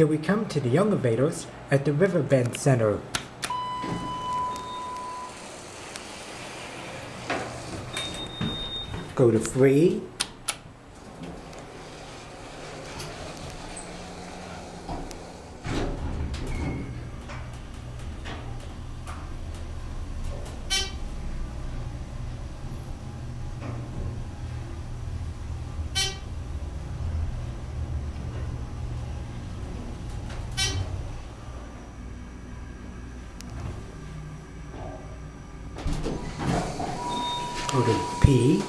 Here we come to the elevators at the Riverbend Center. Go to 3, 그림 B